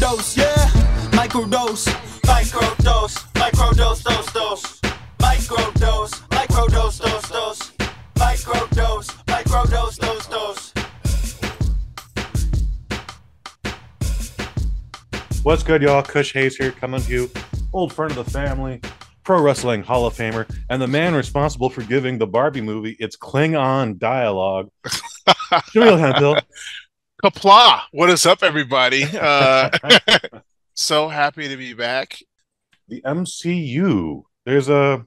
Microdose, yeah. Microdose. Microdose. Microdose, dose, dose. Microdose. Microdose, dose, dose. Microdose. Microdose, dose, dose. What's good, y'all? Kush Hayes here, coming to you, old friend of the family, pro wrestling Hall of Famer, and the man responsible for giving the Barbie movie its Klingon dialogue. Jaimel Hemphill. Kapla. What is up, everybody? Uh, so happy to be back. The MCU. There's a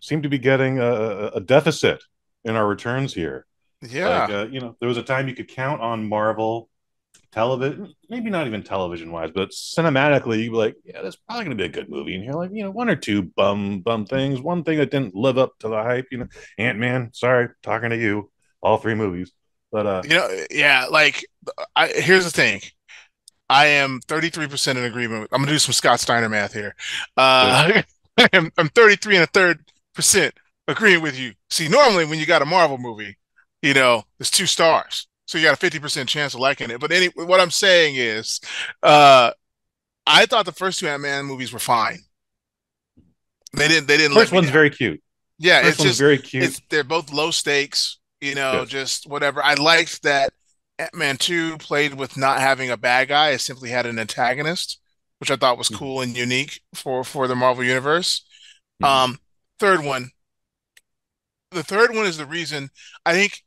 seem to be getting a, a deficit in our returns here. Yeah. Like, uh, you know, there was a time you could count on Marvel television, maybe not even television wise, but cinematically, you'd be like, yeah, that's probably going to be a good movie. And you're like, you know, one or two bum bum things, one thing that didn't live up to the hype. You know, Ant Man. Sorry, talking to you. All three movies, but uh, you know, yeah. Like, I, here's the thing. I am 33% in agreement. With, I'm gonna do some Scott Steiner math here. Uh, I'm, I'm 33 and a third percent agreeing with you. See, normally when you got a Marvel movie, you know, there's two stars. So you got a 50% chance of liking it. But any what I'm saying is uh I thought the first two Ant-Man movies were fine. They didn't they didn't first one's down. very cute. Yeah, First it's one's just very cute. it's they're both low stakes, you know, Yes. just whatever. I liked that Ant-Man 2 played with not having a bad guy, it simply had an antagonist, which I thought was Mhm. cool and unique for for the Marvel universe. Mhm. Um third one. The third one is the reason I think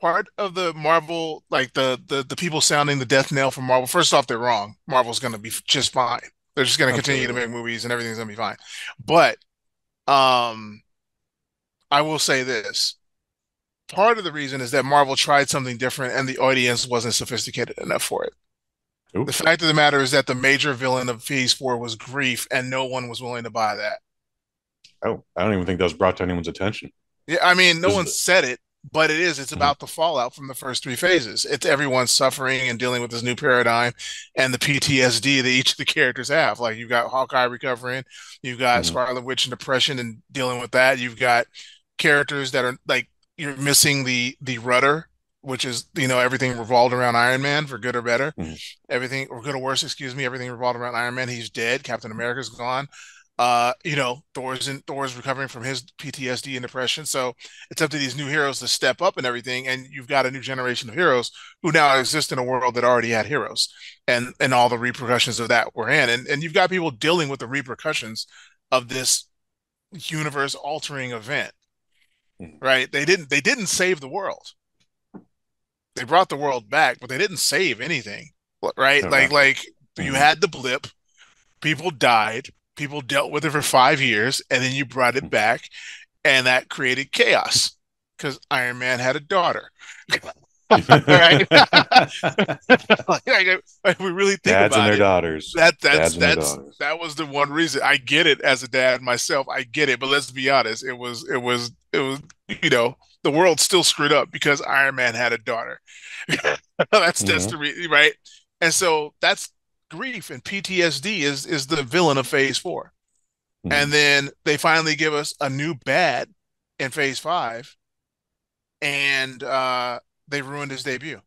part of the Marvel like the the the people sounding the death knell for Marvel. First off, they're wrong. Marvel's going to be just fine. They're just going to continue to make movies and everything's going to be fine. But um I will say this. Part of the reason is that Marvel tried something different and the audience wasn't sophisticated enough for it. Ooh. The fact of the matter is that the major villain of Phase 4 was grief and no one was willing to buy that. oh, I don't even think that was brought to anyone's attention. Yeah, I mean, no one it- said it, but it is. It's Mhm. about the fallout from the first three phases. It's everyone suffering and dealing with this new paradigm and the PTSD that each of the characters have. Like you've got Hawkeye recovering, you've got Mhm. Scarlet Witch and depression and dealing with that. You've got characters that are like you're missing the the rudder, which is you know everything revolved around Iron Man for good or better. Mhm. Everything or good or worse, excuse me. Everything revolved around Iron Man. He's dead. Captain America's gone. Uh, you know, Thor's in Thor's recovering from his PTSD and depression. So it's up to these new heroes to step up and everything. And you've got a new generation of heroes who now exist in a world that already had heroes and and all the repercussions of that we're in. And and you've got people dealing with the repercussions of this universe altering event. Mhm. Right? They didn't they didn't save the world. They brought the world back, but they didn't save anything. Right? No, Like like you Mhm. had the blip, people died, people dealt with it for five years, and then you brought it Mhm. back, and that created chaos because Iron Man had a daughter. Right. like, we really think Dads and about their it. daughters. That that's Dads and their that's daughters. that was the one reason. I get it as a dad myself. I get it, but let's be honest. It was it was it was you know the world still screwed up because Iron Man had a daughter. that's that's Mhm. the re- right. And so that's grief and PTSD is is the villain of Phase 4 Mhm. And then they finally give us a new bad in Phase Five, and uh, they ruined his debut,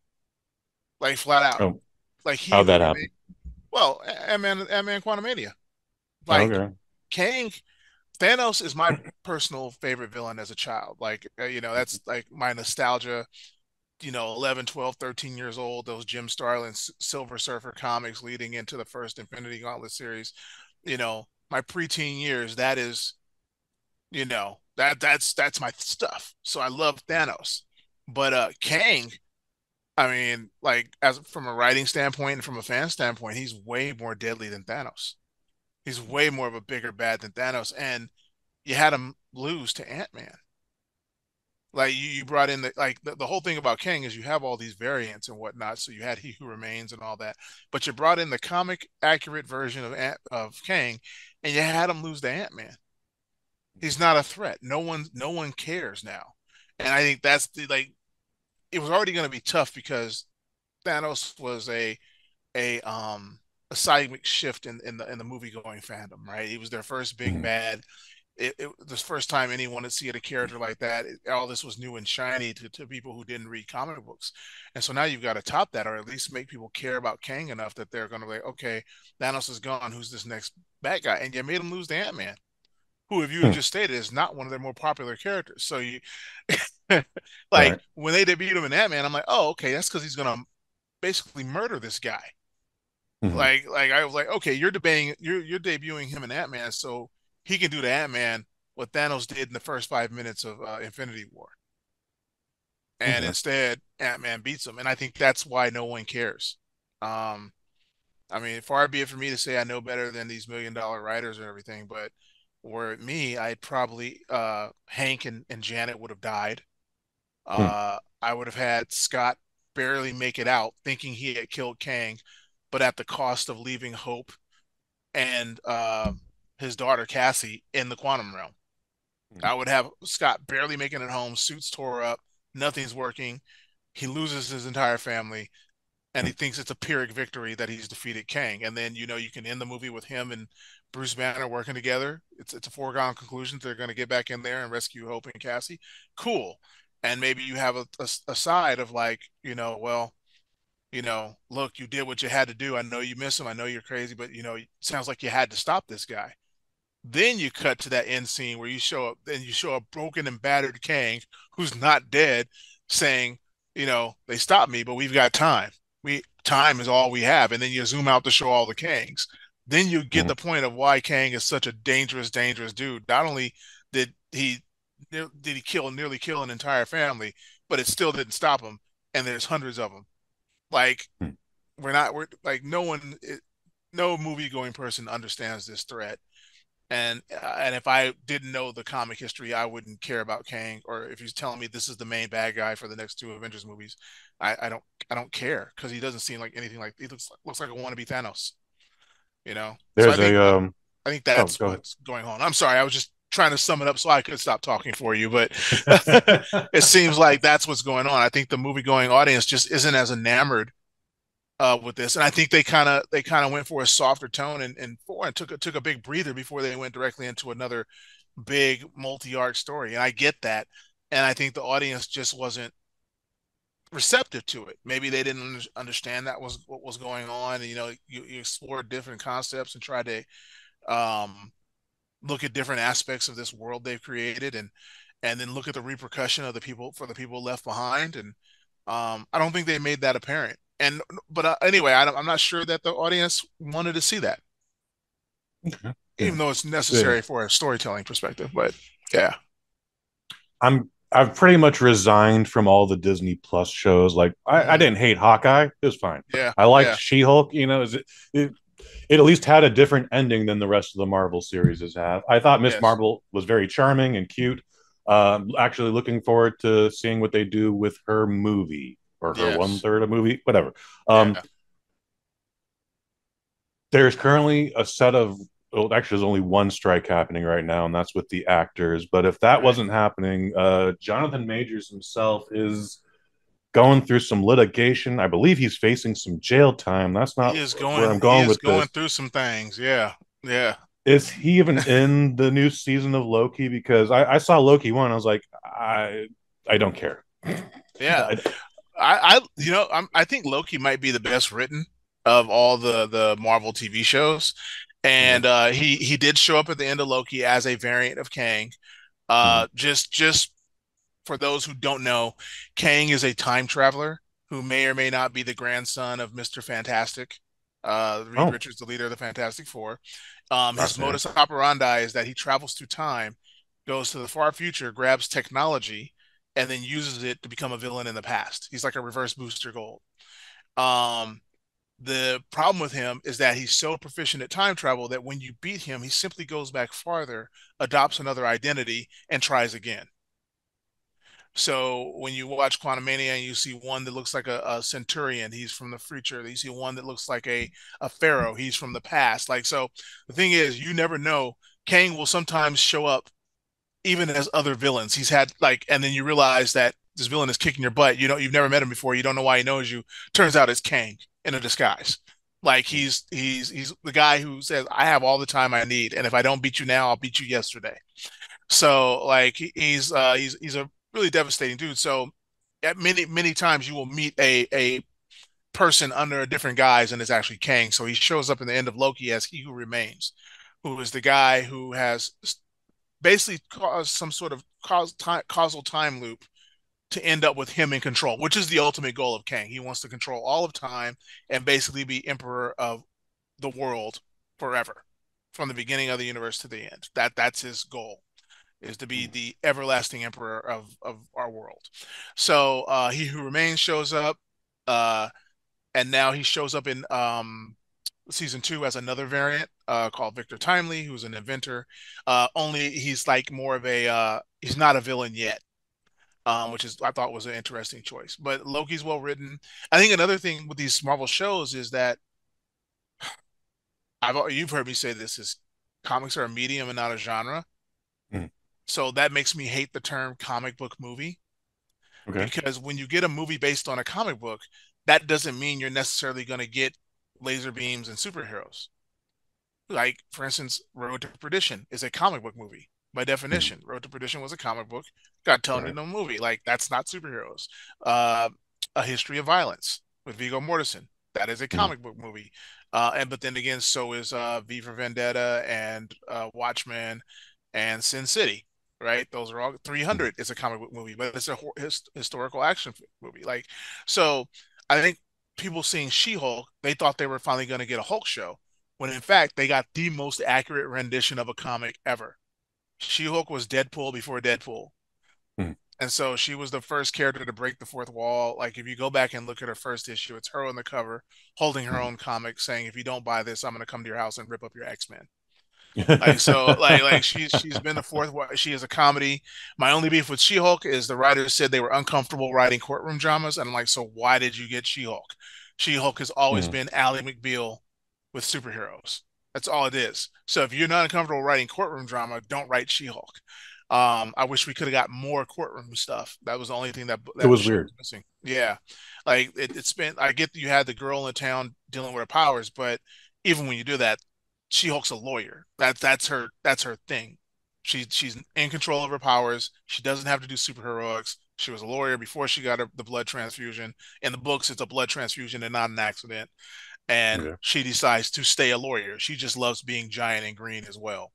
like flat out. Oh. Like he How'd that happen? Well, Ant-Man, Ant-Man Quantumania. Like okay. Kang, Thanos is my personal favorite villain as a child. Like, uh, you know, that's like my nostalgia. You know, 11, 12, 13 years old, those Jim Starlin Silver Surfer comics leading into the first Infinity Gauntlet series. You know, my preteen years, that is, you know, that that's that's my stuff. So I love Thanos. But uh Kang, I mean, like as from a writing standpoint and from a fan standpoint, he's way more deadly than Thanos. He's way more of a bigger bad than Thanos, and you had him lose to Ant-Man. Like you, you brought in the like the, the whole thing about Kang is you have all these variants and whatnot. So you had He Who Remains and all that, but you brought in the comic accurate version of Ant, of Kang, and you had him lose to Ant-Man. He's not a threat. No one no one cares now, and I think that's the like. It was already going to be tough because Thanos was a a um a seismic shift in in the in the movie going fandom, right? He was their first big Mhm. bad. it, it the first time anyone had seen a character like that. It, all this was new and shiny to, to people who didn't read comic books, and so now you've got to top that, or at least make people care about Kang enough that they're going to be like, okay, Thanos is gone. Who's this next bad guy? And you made him lose to Ant Man, who, if you hmm. just stated, is not one of their more popular characters. So you, like, right. when they debuted him in Ant Man, I'm like, oh, okay, that's because he's going to basically murder this guy. Mm-hmm. Like, like I was like, okay, you're debating, you're you're debuting him in Ant Man, so he can do to Ant Man what Thanos did in the first five minutes of uh, Infinity War. And mm-hmm. instead, Ant Man beats him, and I think that's why no one cares. Um, I mean, far be it for me to say I know better than these million dollar writers and everything, but were it me, I'd probably uh, Hank and, and Janet would have died. Hmm. Uh, I would have had Scott barely make it out, thinking he had killed Kang, but at the cost of leaving Hope and uh, his daughter Cassie in the quantum realm. Mm-hmm. I would have Scott barely making it home, suits tore up, nothing's working. He loses his entire family, and he thinks it's a Pyrrhic victory that he's defeated Kang. And then you know you can end the movie with him and Bruce Banner working together. It's it's a foregone conclusion they're going to get back in there and rescue Hope and Cassie. Cool. And maybe you have a, a, a side of like you know well you know, look, you did what you had to do. I know you miss him. I know you're crazy, but you know, it sounds like you had to stop this guy. Then you cut to that end scene where you show up, then you show a broken and battered Kang who's not dead, saying, you know, they stopped me, but we've got time. We time is all we have, and then you zoom out to show all the Kangs. Then you get mm-hmm. the point of why Kang is such a dangerous, dangerous dude. Not only did he did he kill nearly kill an entire family, but it still didn't stop him. And there's hundreds of them. Like mm-hmm. we're not we're like no one, no movie going person understands this threat and uh, and if I didn't know the comic history, I wouldn't care about Kang. Or if he's telling me this is the main bad guy for the next two Avengers movies, I, I don't I don't care because he doesn't seem like anything like he looks looks like a wannabe Thanos. You know, there's so think, a um. I think that's oh, what's going on. I'm sorry, I was just trying to sum it up so I could stop talking for you, but it seems like that's what's going on. I think the movie going audience just isn't as enamored uh, with this, and I think they kind of they kind of went for a softer tone and and four and took a, took a big breather before they went directly into another big multi-arc story. And I get that, and I think the audience just wasn't receptive to it. Maybe they didn't understand that was what was going on. And, you know, you, you explore different concepts and tried to um, look at different aspects of this world they've created, and and then look at the repercussion of the people for the people left behind. And um, I don't think they made that apparent and but uh, anyway, I am not sure that the audience wanted to see that, okay. even though it's necessary Good. for a storytelling perspective. But yeah, I'm I've pretty much resigned from all the Disney Plus shows. Like I, I mm-hmm. didn't hate Hawkeye; it was fine. Yeah, I liked yeah. She Hulk. You know, it, it, it at least had a different ending than the rest of the Marvel series has have. I thought Miss yes. Marvel was very charming and cute. Um, actually, looking forward to seeing what they do with her movie or her yes. one third of movie, whatever. Um, yeah. There's currently a set of well, actually, there's only one strike happening right now, and that's with the actors. But if that wasn't happening, uh, Jonathan Majors himself is going through some litigation. I believe he's facing some jail time. That's not he is going, where I'm going with going this. through some things. Yeah, yeah. Is he even in the new season of Loki? Because I, I saw Loki one, I was like, I I don't care. Yeah, I, I you know, I'm, I think Loki might be the best written of all the the Marvel TV shows, and uh, he he did show up at the end of Loki as a variant of Kang. Uh, mm-hmm. Just just for those who don't know, Kang is a time traveler who may or may not be the grandson of Mister Fantastic. Uh, Reed oh. Richards, the leader of the Fantastic Four. Um, his modus operandi is that he travels through time, goes to the far future, grabs technology, and then uses it to become a villain in the past. He's like a reverse Booster Gold. Um, the problem with him is that he's so proficient at time travel that when you beat him, he simply goes back farther, adopts another identity, and tries again. So when you watch Quantumania and you see one that looks like a, a, centurion, he's from the future. You see one that looks like a, a pharaoh, he's from the past. Like so, the thing is, you never know. Kang will sometimes show up even as other villains. He's had like, and then you realize that this villain is kicking your butt. You know, you've never met him before. You don't know why he knows you. Turns out it's Kang in a disguise. Like he's he's he's the guy who says, "I have all the time I need, and if I don't beat you now, I'll beat you yesterday." So like he's uh, he's he's a really devastating dude. So at many many times you will meet a a person under a different guise and it's actually Kang. So he shows up in the end of Loki as He Who Remains, who is the guy who has basically caused some sort of cause, time, causal time loop to end up with him in control, which is the ultimate goal of Kang. He wants to control all of time and basically be emperor of the world forever, from the beginning of the universe to the end. That that's his goal, is to be the everlasting emperor of of our world. So uh, he who remains shows up, uh, and now he shows up in um, season two as another variant uh, called Victor Timely, who's an inventor. Uh, only he's like more of a uh, he's not a villain yet um, which is I thought was an interesting choice. But Loki's well written. I think another thing with these Marvel shows is that I've you've heard me say this is comics are a medium and not a genre. So that makes me hate the term comic book movie. Okay. Because when you get a movie based on a comic book, that doesn't mean you're necessarily going to get laser beams and superheroes. Like, for instance, Road to Perdition is a comic book movie by definition. Mm-hmm. Road to Perdition was a comic book, got turned right. into a movie. Like that's not superheroes. Uh, a History of Violence with Viggo Mortensen. That is a mm-hmm. comic mm-hmm. book movie. Uh, and but then again, so is uh, V for Vendetta and uh, Watchmen and Sin City. Right, those are all 300 is a comic book movie, but it's a his, historical action movie. Like, so I think people seeing She-Hulk, they thought they were finally going to get a Hulk show, when in fact they got the most accurate rendition of a comic ever. She Hulk was Deadpool before Deadpool. Hmm. And so she was the first character to break the fourth wall. Like if you go back and look at her first issue, it's her on the cover holding her hmm. own comic saying, if you don't buy this, I'm gonna come to your house and rip up your X-Men. Like so like like she's she's been the fourth she is a comedy my only beef with she-hulk is the writers said they were uncomfortable writing courtroom dramas and i'm like so why did you get she-hulk she-hulk has always mm. been ally mcbeal with superheroes that's all it is. So if you're not uncomfortable writing courtroom drama, don't write She-Hulk. Um, I wish we could have got more courtroom stuff. That was the only thing that, that it was, was weird. Missing. Yeah, like it, it's been. I get that you had the girl in the town dealing with her powers, but even when you do that, She-Hulk's a lawyer. That's that's her. That's her thing. She she's in control of her powers. She doesn't have to do superheroics. She was a lawyer before she got her, the blood transfusion. In the books, it's a blood transfusion and not an accident and yeah. she decides to stay a lawyer. She just loves being giant and green as well,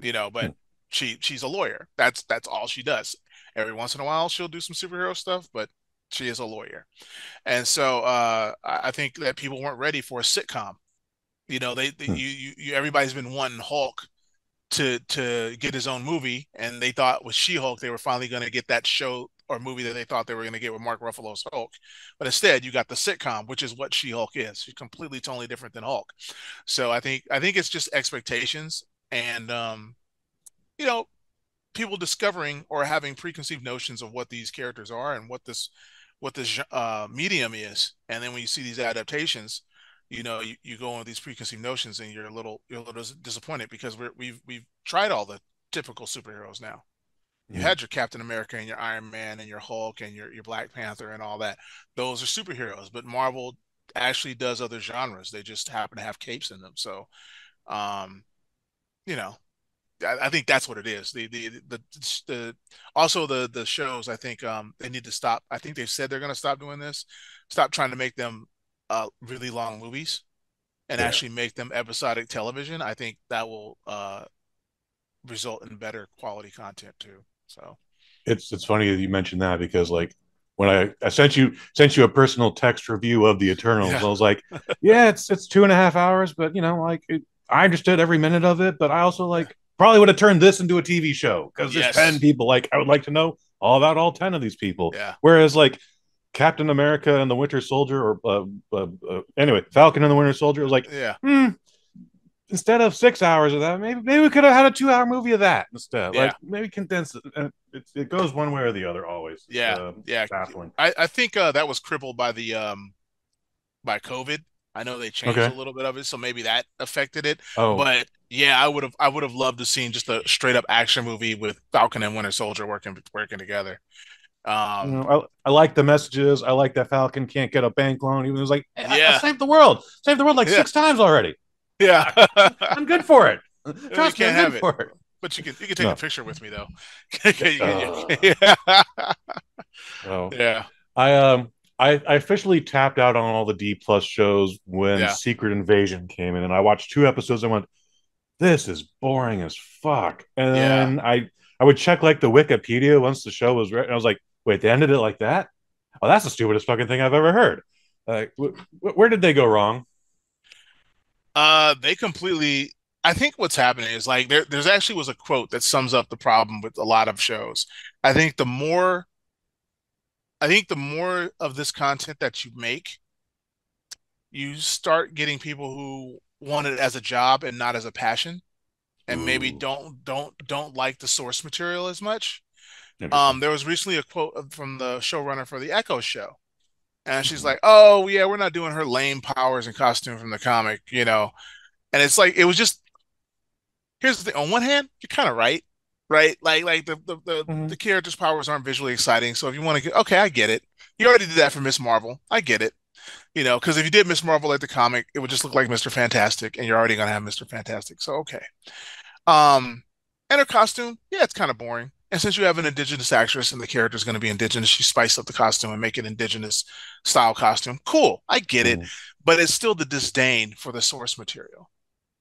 you know. But hmm. she she's a lawyer. That's that's all she does. Every once in a while, she'll do some superhero stuff, but she is a lawyer. And so uh, I think that people weren't ready for a sitcom. You know, they, they hmm. you, you everybody's been wanting Hulk to to get his own movie, and they thought with She Hulk they were finally going to get that show or movie that they thought they were going to get with Mark Ruffalo's Hulk. But instead, you got the sitcom, which is what She Hulk is. She's completely, totally different than Hulk. So I think I think it's just expectations and um, you know people discovering or having preconceived notions of what these characters are and what this what this uh, medium is. And then when you see these adaptations, you know you, you go on these preconceived notions and you're a little you're a little disappointed because we're, we've we've tried all the typical superheroes now you had your Captain America and your Iron Man and your Hulk and your, your Black Panther and all that. Those are superheroes, but Marvel actually does other genres. They just happen to have capes in them. So, um, you know, I, I think that's what it is. The, the, the, the, also the, the shows, I think, um, they need to stop. I think they've said they're going to stop doing this, stop trying to make them, uh, really long movies and yeah. actually make them episodic television. I think that will, uh, result in better quality content too. So it's it's funny that you mentioned that because like when I, I sent you sent you a personal text review of the Eternals, yeah. I was like, yeah, it's it's two and a half hours, but you know, like it, I understood every minute of it, but I also like probably would have turned this into a TV show because there's yes. ten people. Like I would like to know all about all ten of these people. Yeah. Whereas like Captain America and the Winter Soldier, or uh, uh, uh, anyway, Falcon and the Winter Soldier, was like, yeah, hmm, instead of six hours of that, maybe maybe we could have had a two hour movie of that instead. Yeah. Like maybe condense it. it. It goes one way or the other always. Yeah, uh, yeah. Baffling. I, I think uh, that was crippled by the um by COVID. I know they changed okay. a little bit of it, so maybe that affected it. Oh. But yeah, I would have I would have loved to seen just a straight up action movie with Falcon and Winter Soldier working working together. Um, You know, I, I like the messages. I like that Falcon can't get a bank loan. He was like, hey, I- I, Yeah. saved the world, saved the world like Yeah. six times already. yeah, I'm good for it. Trust me, can't I'm have good it. for it. but you can you can take No. a picture with me though. Uh. yeah. Oh. yeah. I um I, I officially tapped out on all the D plus shows when Yeah. Secret Invasion came in, and I watched two episodes and went, "This is boring as fuck." And Yeah. then I I would check like the Wikipedia once the show was written. I was like, "Wait, they ended it like that? Oh, that's the stupidest fucking thing I've ever heard." Like, wh- wh- where did they go wrong? Uh, they completely. I think what's happening is like there. There's actually was a quote that sums up the problem with a lot of shows. I think the more, I think the more of this content that you make, you start getting people who want it as a job and not as a passion, and maybe don't don't don't like the source material as much. Um, there was recently a quote from the showrunner for the Echo show, and she's like, "Oh yeah, we're not doing her lame powers and costume from the comic, you know." And it's like it was just. Here's the thing: on one hand, you're kind of right, right? Like like the the the, Mhm. the characters' powers aren't visually exciting, so if you want to get, okay, I get it. You already did that for Miss Marvel, I get it. You know, because if you did Miss Marvel like the comic, it would just look like Mr. Fantastic, and you're already gonna have Mr. Fantastic, so okay. Um, and her costume, yeah, it's kind of boring. And since you have an indigenous actress and the character is going to be indigenous, you spice up the costume and make an indigenous style costume. Cool, I get it, Mm. but it's still the disdain for the source material.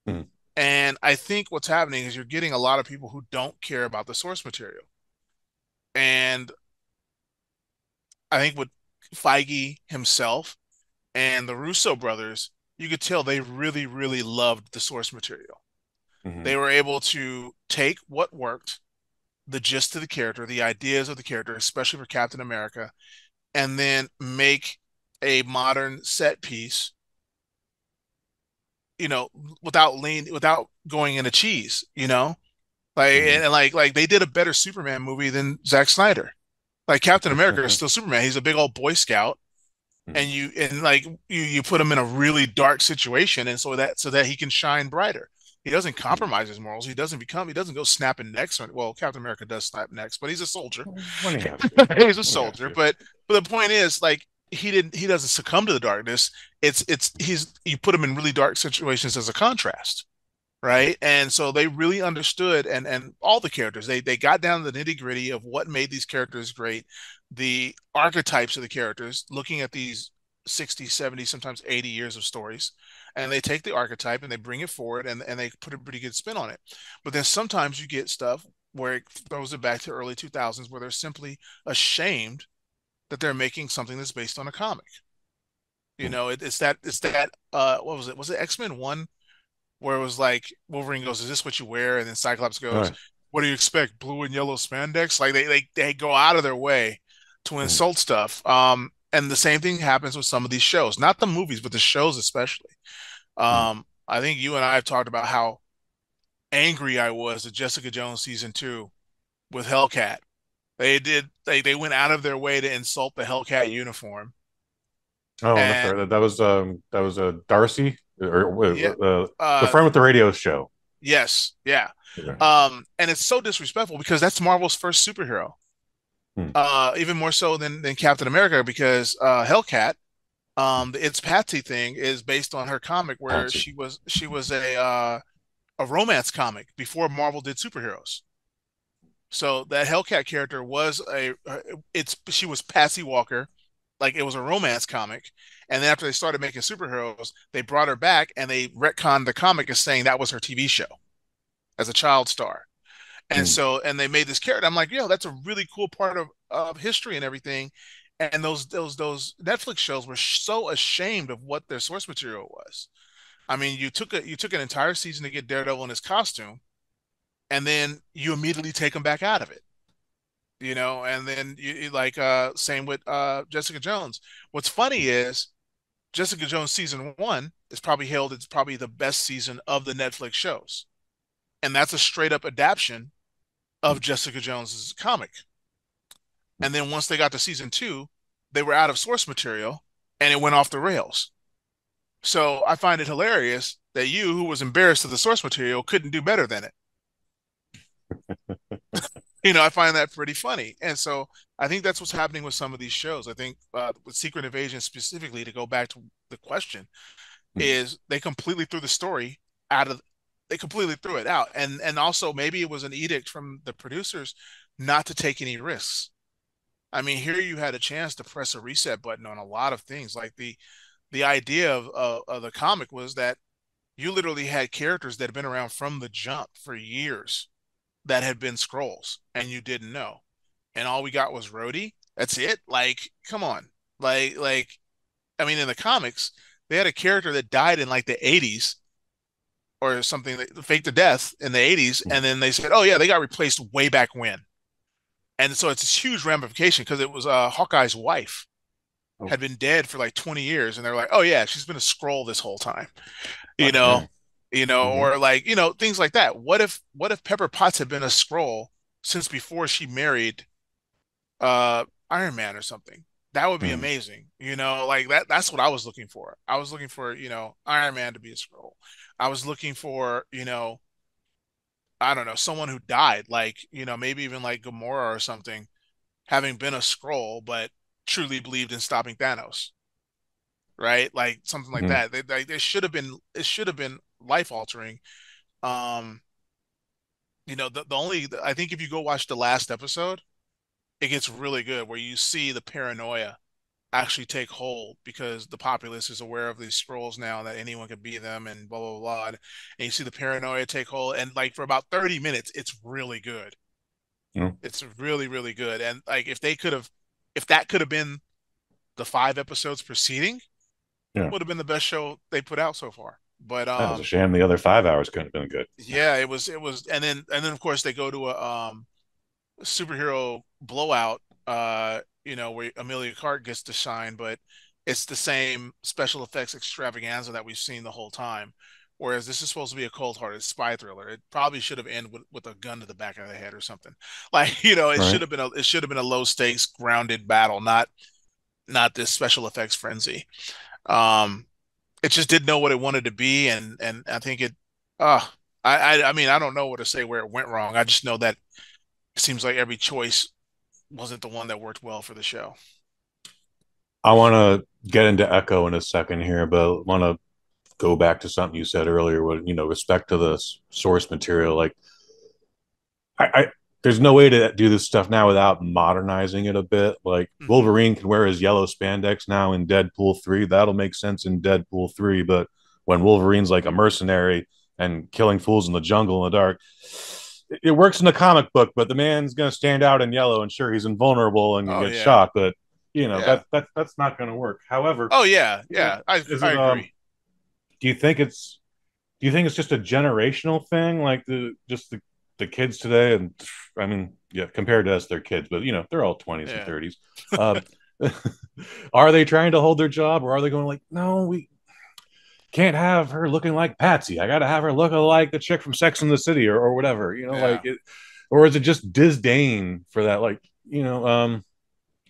Mm. And I think what's happening is you're getting a lot of people who don't care about the source material. And I think with Feige himself and the Russo brothers, you could tell they really, really loved the source material Mhm. they were able to take what worked, the gist of the character, the ideas of the character, especially for Captain America, and then make a modern set piece, you know, without lean without going into cheese, you know? Like Mhm. and like like they did a better Superman movie than Zack Snyder. Like Captain America is still Superman. He's a big old Boy Scout. Mhm. And you and like you you put him in a really dark situation and so that so that he can shine brighter. He doesn't compromise his morals. He doesn't become. He doesn't go snapping necks. Or, well, Captain America does snap necks, but he's a soldier. When he has to. he's a soldier. But but the point is, like he didn't. He doesn't succumb to the darkness. It's it's he's you put him in really dark situations as a contrast, right? And so they really understood, and and all the characters they they got down to the nitty gritty of what made these characters great, the archetypes of the characters, looking at these 60, 70, sometimes 80 years of stories and they take the archetype and they bring it forward and, and they put a pretty good spin on it. But then sometimes you get stuff where it throws it back to early 2000s where they're simply ashamed that they're making something that's based on a comic. You Hmm. know, it, it's that it's that uh what was it? Was it X-Men 1 where it was like Wolverine goes, "Is this what you wear?" and then Cyclops goes, Right. "What do you expect? Blue and yellow spandex?" Like they they they go out of their way to insult stuff. Um and the same thing happens with some of these shows, not the movies, but the shows especially. Um, I think you and I have talked about how angry I was at Jessica Jones season two with Hellcat. They did they they went out of their way to insult the Hellcat uniform. Oh, And-. That, was um that was uh, Darcy or uh, Yeah. uh, the Uh, friend with the radio show. yes, yeah. Yeah. Um, and it's so disrespectful because that's Marvel's first superhero. Hmm. Uh, even more so than than Captain America because uh, Hellcat, um, the It's Patsy thing is based on her comic where Patsy. she was she was a uh, a romance comic before Marvel did superheroes. So that Hellcat character was a uh, it's she was Patsy Walker, like it was a romance comic. And then after they started making superheroes, they brought her back and they retconned the comic as saying that was her TV show as a child star. And Hmm. so, and they made this character. I'm like, yo, that's a really cool part of, of history and everything. And those those those Netflix shows were so ashamed of what their source material was. I mean, you took a you took an entire season to get Daredevil in his costume, and then you immediately take him back out of it. You know, and then you you like uh same with uh Jessica Jones. What's funny is Jessica Jones season one is probably hailed it's probably the best season of the Netflix shows. And that's a straight up adaptation of Jessica Jones's comic. And then once they got to season two, they were out of source material and it went off the rails. So I find it hilarious that you, who was embarrassed of the source material, couldn't do better than it. you know, I find that pretty funny. And so I think that's what's happening with some of these shows. I think uh, with Secret Invasion specifically, to go back to the question, mm. is they completely threw the story out of they completely threw it out, and and also maybe it was an edict from the producers not to take any risks. I mean, here you had a chance to press a reset button on a lot of things. Like the the idea of, of, of the comic was that you literally had characters that had been around from the jump for years that had been Skrulls and you didn't know and all we got was Rhodey. That's it. Like, come on. Like, like, I mean, in the comics, they had a character that died in like the 80s or something that faked to death in the 80s. And then they said, oh, yeah, they got replaced way back when. And so it's this huge ramification because it was uh, Hawkeye's wife oh. had been dead for like 20 years. And they're like, oh, yeah, she's been a Skrull this whole time, you okay. know, you know, mm-hmm. or like, you know, things like that. What if, what if Pepper Potts had been a Skrull since before she married uh Iron Man or something. That would be mm. amazing. You know, like that that's what I was looking for. I was looking for, you know, Iron Man to be a Skrull. I was looking for, you know, I don't know, someone who died, like, you know, maybe even like Gamora or something, having been a Skrull, but truly believed in stopping Thanos. Right? Like something like mm. that. They, they, they should have been it should have been life altering. Um you know, the, the only I think if you go watch the last episode, it gets really good where you see the paranoia actually take hold because the populace is aware of these Skrulls now that anyone could be them and blah blah blah and you see the paranoia take hold and like for about 30 minutes it's really good yeah. it's really really good and like if they could have if that could have been the five episodes preceding yeah. would have been the best show they put out so far but um, that was a shame the other five hours couldn't have been good yeah it was it was and then and then of course they go to a um superhero blowout, uh, you know, where Emilia Clarke gets to shine, but it's the same special effects extravaganza that we've seen the whole time. Whereas this is supposed to be a cold-hearted spy thriller. It probably should have ended with, with a gun to the back of the head or something. Like you know, it right. should have been a it should have been a low stakes, grounded battle, not not this special effects frenzy. Um, it just didn't know what it wanted to be, and and I think it. Uh, I, I I mean I don't know what to say where it went wrong. I just know that it seems like every choice wasn't the one that worked well for the show. I want to get into Echo in a second here, but I want to go back to something you said earlier with you know respect to the source material. Like, I, I there's no way to do this stuff now without modernizing it a bit. Like mm-hmm. Wolverine can wear his yellow spandex now in Deadpool three. That'll make sense in Deadpool three, but when Wolverine's like a mercenary and killing fools in the jungle in the dark it works in the comic book, but the man's going to stand out in yellow, and sure, he's invulnerable and you oh, get yeah. shot, but you know yeah. that, that that's not going to work. However, oh yeah, yeah, I, I it, agree. Um, do you think it's do you think it's just a generational thing, like the just the the kids today? And I mean, yeah, compared to us, they're kids, but you know, they're all twenties yeah. and thirties. Um, are they trying to hold their job, or are they going like, no, we can't have her looking like Patsy. I got to have her look like the chick from Sex in the City or, or whatever, you know, yeah. like it, or is it just disdain for that? Like, you know, um,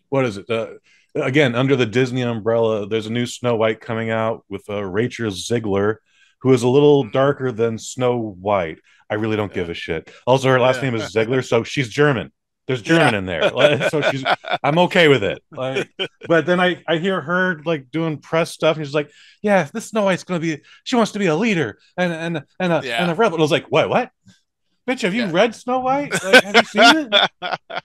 what is it? Uh, again, under the Disney umbrella, there's a new Snow White coming out with uh, Rachel Zegler, who is a little mm. darker than Snow White. I really don't yeah. give a shit. Also, her last yeah. name is Zegler, so she's German. There's German yeah. in there, so she's. I'm okay with it. Like, but then I I hear her like doing press stuff, and she's like, "Yeah, this Snow White's gonna be. She wants to be a leader and and and a yeah. and a rebel." And I was like, "What? What? Bitch, have you yeah. read Snow White? Like, have you seen it?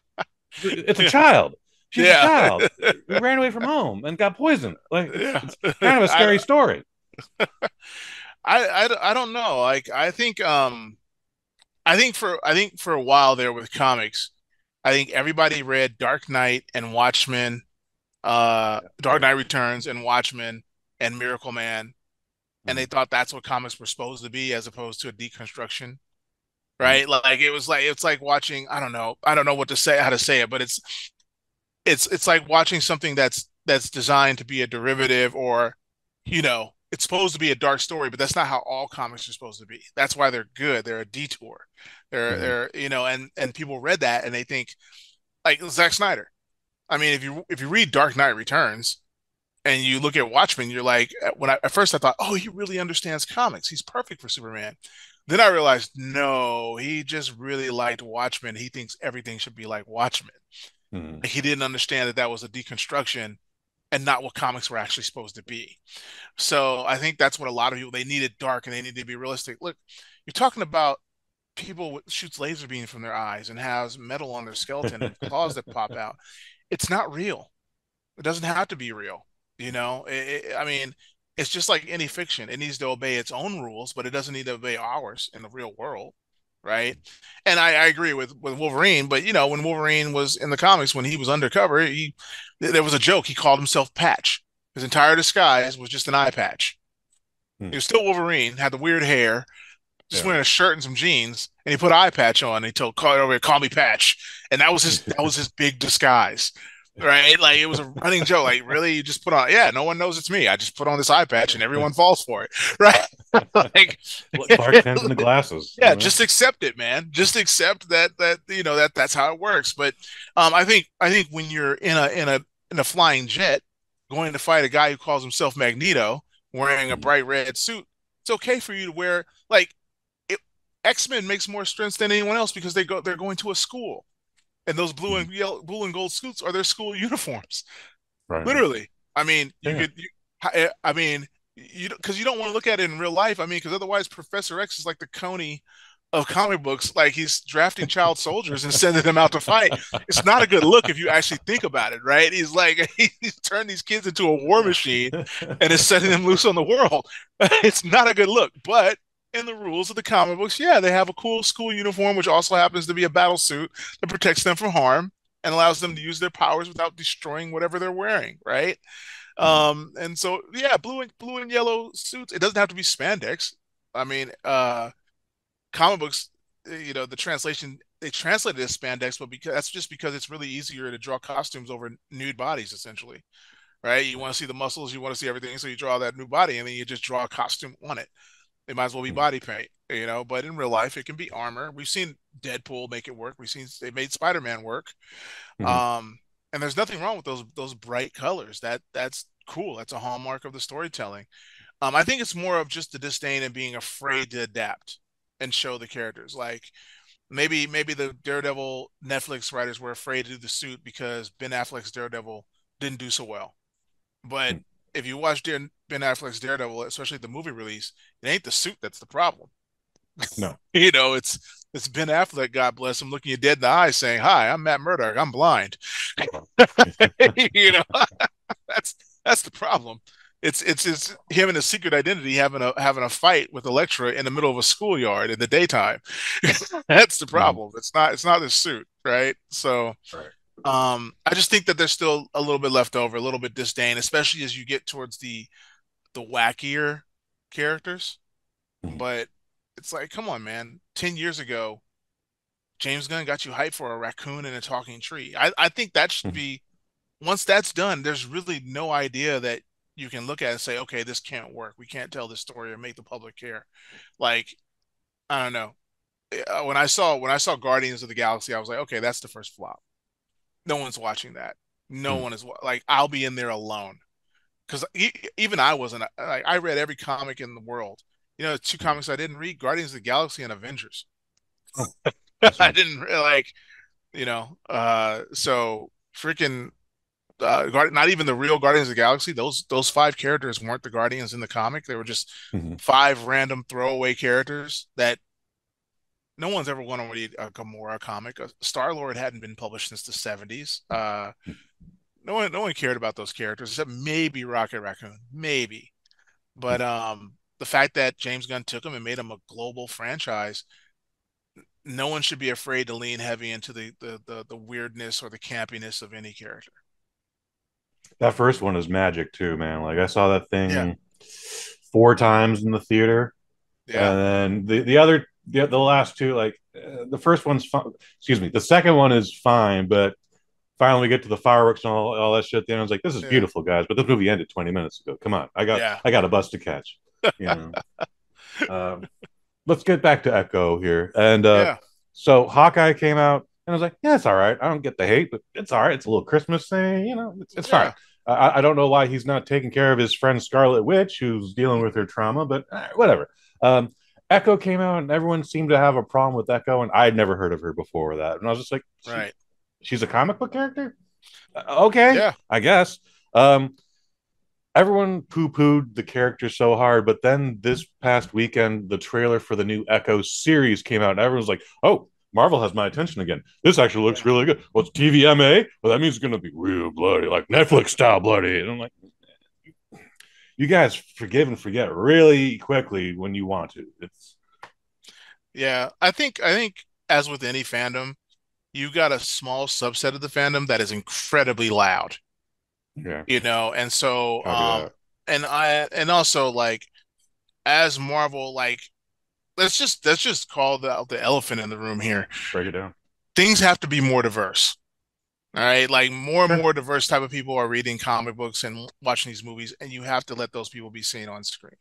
It's a child. She's a child. We ran away from home and got poisoned. Like, it's kind of a scary I, story." I, I I don't know. Like, I think um, I think for I think for a while there with comics I think everybody read Dark Knight and Watchmen, uh, Dark Knight Returns and Watchmen and Miracleman, and they mm-hmm. thought that's what comics were supposed to be, as opposed to a deconstruction, right? Mm-hmm. Like it was like it's like watching. I don't know. I don't know what to say, how to say it, but it's it's it's like watching something that's that's designed to be a derivative or you know it's supposed to be a dark story, but that's not how all comics are supposed to be. That's why they're good. They're a detour. They're mm-hmm. they're you know, and and people read that and they think like Zack Snyder. I mean, if you if you read Dark Knight Returns and you look at Watchmen, you're like, when I at first I thought, oh, he really understands comics. He's perfect for Superman. Then I realized, no, he just really liked Watchmen. He thinks everything should be like Watchmen. Mhm. Like, he didn't understand that that was a deconstruction and not what comics were actually supposed to be. So I think that's what a lot of people they needed dark and they needed to be realistic. Look, you're talking about people with shoots laser beam from their eyes and has metal on their skeleton and claws that pop out. It's not real. It doesn't have to be real. You know, It- it- I mean, it's just like any fiction. It needs to obey its own rules, but it doesn't need to obey ours in the real world, right? And I, I agree with with Wolverine, but you know, when Wolverine was in the comics, when he was undercover, he there was a joke. He called himself Patch. His entire disguise was just an eye patch. Hmm. He was still Wolverine, had the weird hair, just Yeah. wearing a shirt and some jeans, and he put an eye patch on. And he told call over here, call me Patch, and that was his that was his big disguise, right? Like it was a running joke. Like really, you just put on? Yeah, no one knows it's me. I just put on this eye patch, and everyone falls for it, right? like Clark Kent in the glasses. yeah you know? just accept it man just accept that that you know that that's how it works but um i think i think when you're in a in a in a flying jet going to fight a guy who calls himself magneto wearing a Mhm. bright red suit it's okay for you to wear like it, x-men makes more strength than anyone else because they go they're going to a school and those blue and yellow blue and gold suits are their school uniforms. Right. literally. I mean you Yeah. could you, I, I mean you because you don't want to look at it in real life. I mean because otherwise professor x is like the Kony of comic books. Like he's drafting child soldiers and sending them out to fight. It's not a good look if you actually think about it right? He's like he's turned these kids into a war machine and is setting them loose on the world. It's not a good look but in the rules of the comic books yeah they have a cool school uniform which also happens to be a battle suit that protects them from harm and allows them to use their powers without destroying whatever they're wearing right? Um and so yeah blue and blue and yellow suits it doesn't have to be spandex. I mean uh comic books uh, you know the translation they translated as spandex but because that's just because it's really easier to draw costumes over nude bodies essentially right? You want to see the muscles you want to see everything so you draw that new body and then you just draw a costume on it it might as well be body paint you know but in real life it can be armor. We've seen deadpool make it work. We've seen they made spider-man work. Mhm. um and there's nothing wrong with those those bright colors. That that's cool. That's a hallmark of the storytelling. Um i think it's more of just the disdain and being afraid to adapt and show the characters. Like maybe maybe the daredevil netflix writers were afraid to do the suit because ben affleck's daredevil didn't do so well. But Hmm. If you watch ben affleck's daredevil especially the movie release it ain't the suit that's the problem No. you know it's it's ben affleck god bless him looking you dead in the eye saying hi i'm matt murdock i'm blind you know that's that's the problem it's it's it's him and his secret identity having a having a fight with Elektra in the middle of a schoolyard in the daytime. That's the mm-hmm. problem. It's not it's not the suit, right? So Right. Um I just think that there's still a little bit left over, a little bit disdain, especially as you get towards the the wackier characters. Mhm. But it's like, come on, man. Ten years ago, James Gunn got you hyped for a raccoon and a talking tree. I, I think that should Mhm. be once that's done, there's really no idea that you can look at and say, okay, this can't work. We can't tell this story or make the public care. Like, I don't know. Uh, When I saw when I saw Guardians of the Galaxy, I was like, okay, that's the first flop. No one's watching that. No Hmm. one is like, I'll be in there alone. Because even I wasn't like I read every comic in the world. You know, two comics I didn't read: Guardians of the Galaxy and Avengers. I didn't like, you know. Uh, so freaking, uh, Guard- not even the real Guardians of the Galaxy. Those those five characters weren't the Guardians in the comic. They were just Mhm. five random throwaway characters that no one's ever going to read a Gamora comic. Star Lord hadn't been published since the seventies. Uh, no one no one cared about those characters except maybe Rocket Raccoon, maybe. But um, the fact that James Gunn took them and made them a global franchise no one should be afraid to lean heavy into the the the, the weirdness or the campiness of any character. That first one is magic too, man. Like I saw that thing Yeah. four times in the theater, Yeah, and then the the other the, the last two, like uh, the first one's fun. Excuse me, the second one is fine, but finally we get to the fireworks and all, all that shit. Then I was like, this is Yeah. beautiful, guys. But this movie ended twenty minutes ago. Come on, I got Yeah. I got a bus to catch. You know. um, let's get back to Echo here, and uh, yeah, so Hawkeye came out, and I was like, yeah, it's all right. I don't get the hate, but it's all right. It's a little Christmas thing, you know. It's, it's fine. I, I don't know why he's not taking care of his friend Scarlet Witch, who's dealing with her trauma, but eh, whatever. Um, Echo came out, and everyone seemed to have a problem with Echo, and I'd never heard of her before that. And I was just like, right. she's a comic book character. Uh, okay, Yeah. I guess. Um, everyone poo-pooed the character so hard, but then this past weekend, the trailer for the new Echo series came out, and everyone's like, "Oh, Marvel has my attention again. This actually looks really good. Well, it's TVMA. Well, that means it's going to be real bloody, like Netflix style bloody." And I'm like, "You guys forgive and forget really quickly when you want to. It's Yeah, I think I think as with any fandom, you got a small subset of the fandom that is incredibly loud, yeah, you know, and so um and I and also like as Marvel like let's just let's just call the the elephant in the room here. break it down." Things have to be more diverse. All right, like more and more diverse type of people are reading comic books and watching these movies, and you have to let those people be seen on screen.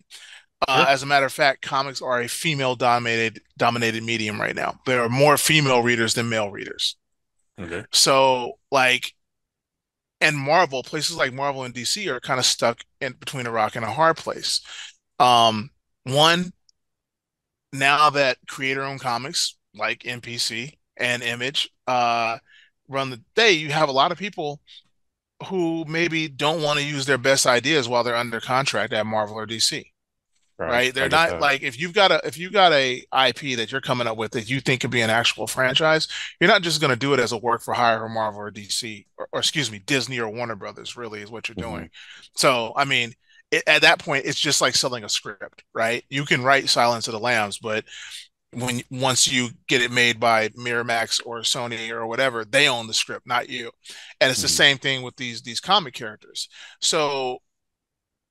Uh, Sure. as a matter of fact, comics are a female dominated dominated medium right now. There are more female readers than male readers. Okay. So like, and Marvel, places like Marvel and DC are kind of stuck in between a rock and a hard place. Um, one, now that creator-owned comics like NPC and Image uh, run the day, you have a lot of people who maybe don't want to use their best ideas while they're under contract at Marvel or DC right? I They're not that. like if you've got a if you've got a IP that you're coming up with that you think could be an actual franchise, you're not just going to do it as a work for hire for Marvel or DC or, or excuse me, Disney or Warner Brothers. Really, is what you're Mhm. doing. So, I mean, it, at that point, it's just like selling a script, right? You can write Silence of the Lambs, but when once you get it made by Miramax or Sony or whatever, they own the script, not you. And it's the Mhm. same thing with these these comic characters. So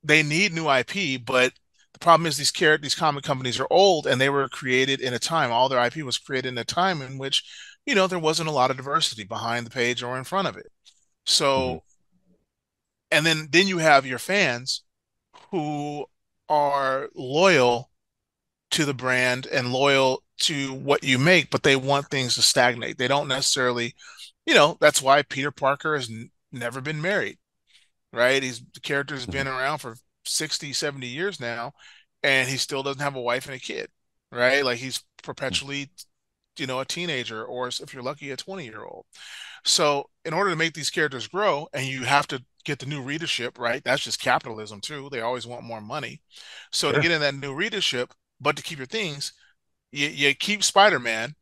they need new IP, but the problem is these character these comic companies are old and they were created in a time. All their IP was created in a time in which, you know, there wasn't a lot of diversity behind the page or in front of it. So, Mhm. and then then you have your fans who are loyal to the brand and loyal to what you make, but they want things to stagnate. They don't necessarily, you know, that's why Peter Parker has n- never been married, right? He's the character's mm-hmm. been around for 60, 70 years now, and he still doesn't have a wife and a kid, right? Like he's mm. perpetually, you know, a teenager, or if you're lucky, a 20 year old. So, in order to make these characters grow, and you have to get the new readership, right? That's just capitalism too. They always want more money. So, to get in that new readership, but to keep your things, you, you keep Spider Man,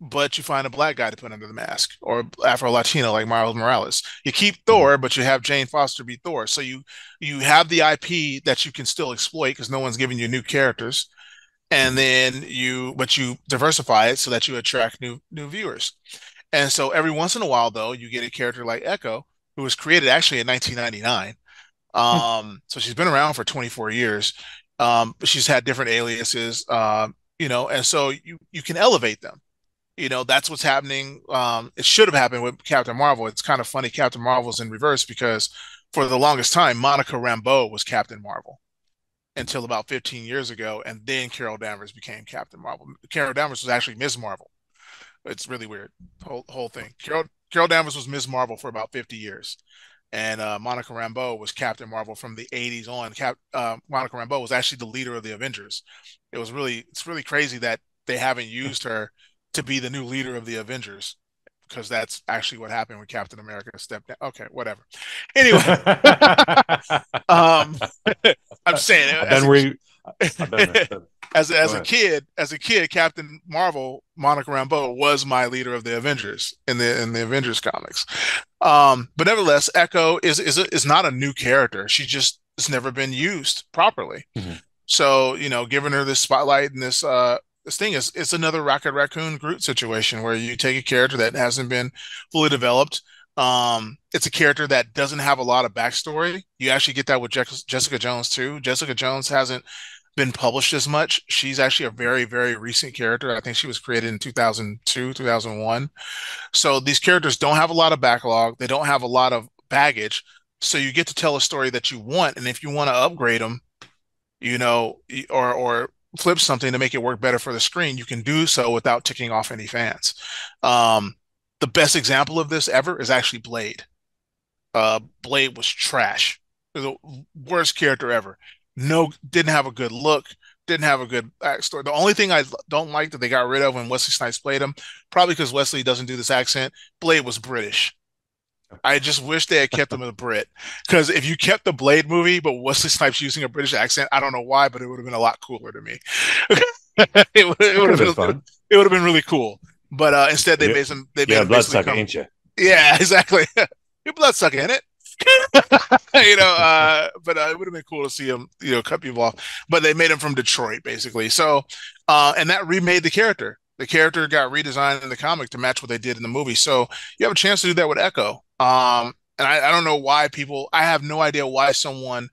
but you find a black guy to put under the mask, or Afro Latino like Miles Morales. You keep Thor, but you have Jane Foster be Thor. So you you have the IP that you can still exploit because no one's giving you new characters, and then you but you diversify it so that you attract new new viewers. And so every once in a while, though, you get a character like Echo, who was created actually in 1999. Um, so she's been around for 24 years. Um, she's had different aliases, um, you know, and so you you can elevate them. You know, that's what's happening. Um, it should have happened with Captain Marvel. It's kind of funny Captain Marvel's in reverse because for the longest time, Monica Rambeau was Captain Marvel until about 15 years ago, and then Carol Danvers became Captain Marvel. Carol Danvers was actually Ms. Marvel. It's really weird, whole whole thing. Carol Carol Danvers was Ms. Marvel for about 50 years, and uh, Monica Rambeau was Captain Marvel from the 80s on. Cap uh, Monica Rambeau was actually the leader of the Avengers. It was really it's really crazy that they haven't used her to be the new leader of the Avengers because that's actually what happened when Captain America stepped down. Okay, whatever. Anyway, um, I'm saying I've as been a- where you, I've been there. as as Go a ahead. kid, as a kid, Captain Marvel, Monica Rambeau was my leader of the Avengers in the in the Avengers comics. Um, but nevertheless, Echo is is is not a new character. She just has never been used properly. Mhm. So you know, giving her this spotlight and this uh this thing is it's another Rocket Raccoon Groot situation where you take a character that hasn't been fully developed. Um, it's a character that doesn't have a lot of backstory. You actually get that with Jex- Jessica Jones too. Jessica Jones hasn't been published as much. She's actually a very, very recent character. I think she was created in 2002, 2001. So these characters don't have a lot of backlog. They don't have a lot of baggage. So you get to tell a story that you want. And if you want to upgrade them, you know, or or flip something to make it work better for the screen, you can do so without ticking off any fans. Um, the best example of this ever is actually Blade. Uh, Blade was trash. The worst character ever. No, didn't have a good look, didn't have a good backstory. The only thing I don't like that they got rid of when Wesley Snipes played him, probably because Wesley doesn't do this accent. Blade was British. I just wish they had kept him a Brit. Because if you kept the Blade movie, but Wesley Snipes using a British accent, I don't know why, but it would have been a lot cooler to me. it would, have been, fun. It would have been really cool. But uh, instead, they yeah. made some. They made yeah, bloodsucker, ain't you? Yeah, exactly. You're bloodsucker, ain't it? you know, uh, but uh, it would have been cool to see him, you know, cut people off. But they made him from Detroit, basically. So, uh, and that remade the character. The character got redesigned in the comic to match what they did in the movie. So you have a chance to do that with Echo. Um, and I, I don't know why people. I have no idea why someone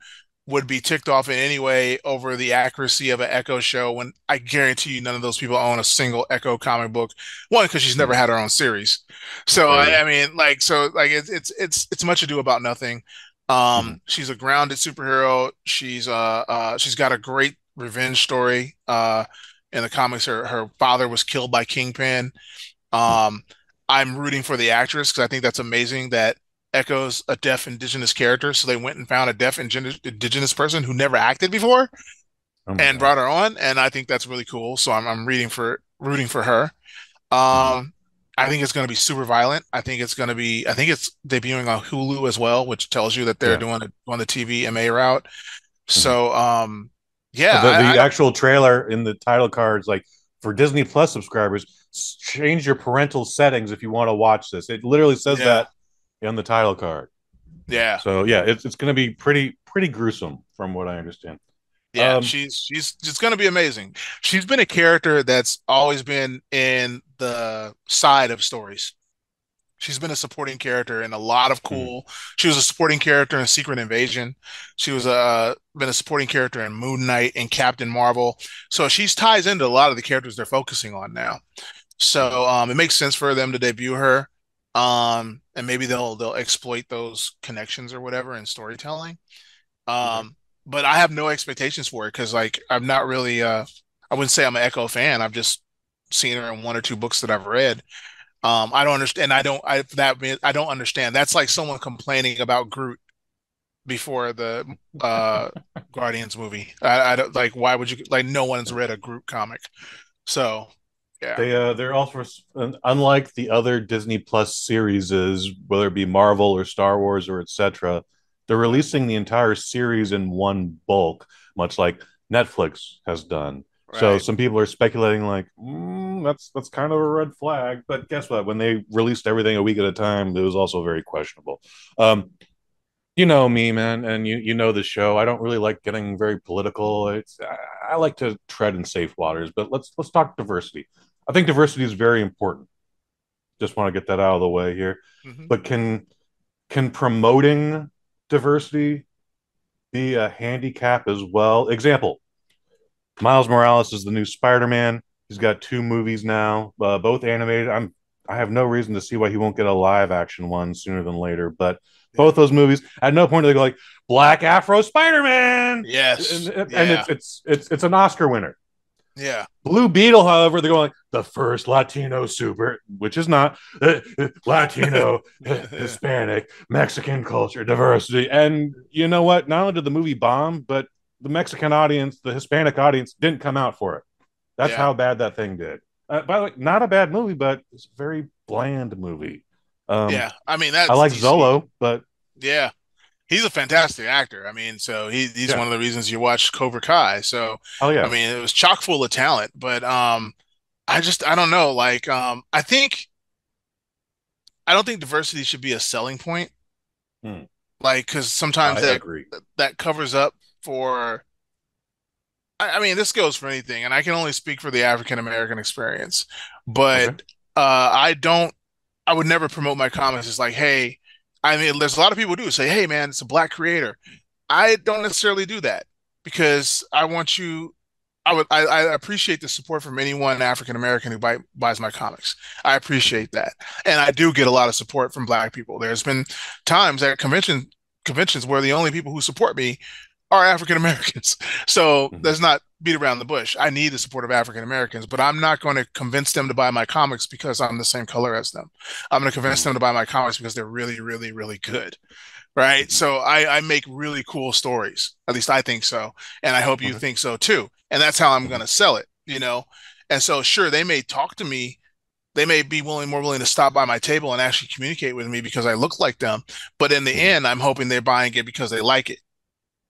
would be ticked off in any way over the accuracy of an Echo show when I guarantee you none of those people own a single Echo comic book. One, because she's never had her own series. So right. I, I, mean, like, so like it's it's it's it's much ado about nothing. Um, mm-hmm. she's a grounded superhero. She's uh uh she's got a great revenge story. Uh, in the comics, her her father was killed by Kingpin. Um, I'm rooting for the actress because I think that's amazing that Echo's a deaf indigenous character. So they went and found a deaf indigenous person who never acted before oh and God. brought her on. And I think that's really cool. So I'm, I'm reading for rooting for her. Um, I think it's going to be super violent. I think it's going to be. I think it's debuting on Hulu as well, which tells you that they're yeah. doing it on the TV MA route. Mm-hmm. So, um, yeah, the, the I, actual trailer in the title cards, like for Disney Plus subscribers, change your parental settings if you want to watch this. It literally says yeah. that on the title card. Yeah. So yeah, it's it's going to be pretty pretty gruesome from what I understand. Yeah, um, she's she's it's going to be amazing. She's been a character that's always been in the side of stories. She's been a supporting character in a lot of hmm. cool. Mm-hmm. She was a supporting character in Secret Invasion. She was a uh, been a supporting character in Moon Knight and Captain Marvel. So she's ties into a lot of the characters they're focusing on now. So um, it makes sense for them to debut her um, and maybe they'll they'll exploit those connections or whatever in storytelling. Um, but I have no expectations for it because like I'm not really uh, I wouldn't say I'm an Echo fan. I've just seen her in one or two books that I've read. Um, I don't understand. I don't. I that I don't understand. That's like someone complaining about Groot before the uh Guardians movie. I, I don't like. Why would you like? No one's read a Groot comic, so yeah. They uh they're also unlike the other Disney Plus serieses, whether it be Marvel or Star Wars or etc. They're releasing the entire series in one bulk, much like Netflix has done. Right. So some people are speculating like mm, that's that's kind of a red flag. But guess what? When they released everything a week at a time, it was also very questionable. Um, you know me, man, and you you know the show. I don't really like getting very political. It's I, I like to tread in safe waters. But let's let's talk diversity. I think diversity is very important. Just want to get that out of the way here. Mm-hmm. But can can promoting diversity be a handicap as well? Example: Miles Morales is the new Spider-Man. He's got two movies now, uh, both animated. I'm I have no reason to see why he won't get a live action one sooner than later. But both those movies, at no point do they go like Black Afro Spider Man. Yes, and, and, yeah. it's, it's it's it's an Oscar winner. Yeah. Blue Beetle, however, they're going the first Latino super, which is not uh, Latino, Hispanic, Mexican culture, diversity. And you know what? Not only did the movie bomb, but the Mexican audience, the Hispanic audience didn't come out for it. That's yeah. how bad that thing did. Uh, by the way, not a bad movie, but it's a very bland movie. Um, yeah. I mean, that's I like DC. Xolo, but yeah he's a fantastic actor. I mean, so he, he's yeah. one of the reasons you watch Cobra Kai. So, oh yeah, I mean, it was chock full of talent. But um, I just I don't know. Like, um, I think I don't think diversity should be a selling point. Hmm. Like, because sometimes I that agree. that covers up for. I, I mean, this goes for anything, and I can only speak for the African American experience. But okay. uh, I don't. I would never promote my comics as like, hey I mean, there's a lot of people who do say, "Hey, man, it's a black creator." I don't necessarily do that because I want you. I would. I, I appreciate the support from anyone African American who buy, buys my comics. I appreciate that, and I do get a lot of support from Black people. There's been times at convention conventions where the only people who support me are African Americans. So mm-hmm. let's not beat around the bush. I need the support of African Americans, but I'm not going to convince them to buy my comics because I'm the same color as them. I'm going to convince them to buy my comics because they're really, really, really good. right? So I, I make really cool stories. At least I think so, and I hope you Mhm. think so too. And that's how I'm going to sell it, you know. And so, sure, they may talk to me. They may be willing, more willing to stop by my table and actually communicate with me because I look like them. But in the end, I'm hoping they're buying it because they like it,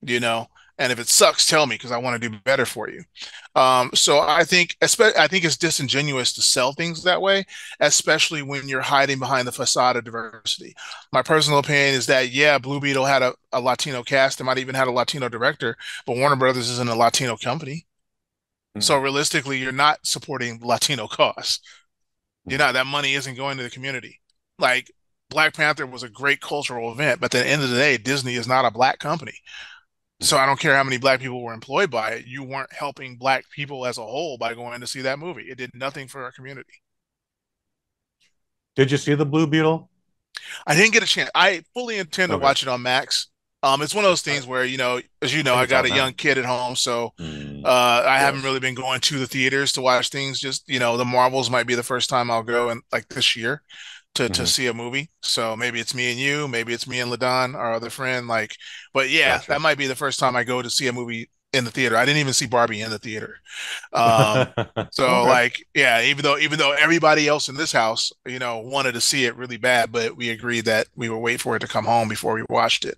you know. And if it sucks, tell me because I want to do better for you. Um, so I think, I think it's disingenuous to sell things that way, especially when you're hiding behind the facade of diversity. My personal opinion is that yeah, Blue Beetle had a, a Latino cast, it might even had a Latino director, but Warner Brothers isn't a Latino company. So realistically, you're not supporting Latino cause. you know. That money isn't going to the community. Like Black Panther was a great cultural event, but at the end of the day, Disney is not a black company. So I don't care how many black people were employed by it. You weren't helping black people as a whole by going to see that movie. It did nothing for our community. Did you see the Blue Beetle? I didn't get a chance. I fully intend to watch it on Max. Um, it's one of those things where you know, as you know, I I got a young kid at home, so Mm. uh, I Yes. haven't really been going to the theaters to watch things. Just you know, the Marvels might be the first time I'll go and like this year to to Mhm. see a movie. So maybe it's me and you, maybe it's me and Ladon, our other friend. Like, but yeah, Gotcha. that might be the first time I go to see a movie in the theater. I didn't even see Barbie in the theater. Um, so Okay. like, yeah, even though even though everybody else in this house, you know, wanted to see it really bad, but we agreed that we would wait for it to come home before we watched it.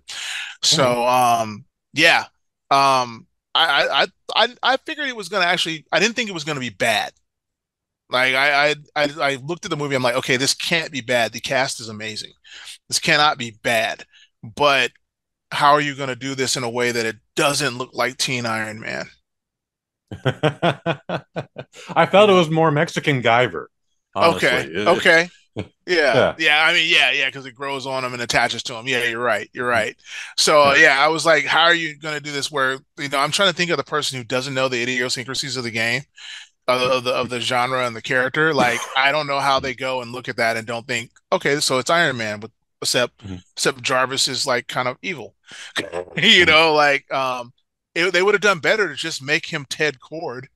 So um yeah. Um I I I I figured it was gonna actually I didn't think it was gonna be bad. Like I I I, I looked at the movie, I'm like, okay, this can't be bad. The cast is amazing. This cannot be bad. But how are you gonna do this in a way that it doesn't look like Teen Iron Man? I felt it was more Mexican Guyver. honestly. Okay. Okay. Yeah. Yeah. Yeah. I mean, yeah, yeah, because it grows on them and attaches to them. Yeah, you're right. You're mm. right. So yeah, I was like, how are you going to do this? Where you know, I'm trying to think of the person who doesn't know the idiosyncrasies of the game, of, of the of the genre and the character. Like, I don't know how they go and look at that and don't think, okay, so it's Iron Man, with except Mhm. except Jarvis is like kind of evil. you know, like um, it, they would have done better to just make him Ted Kord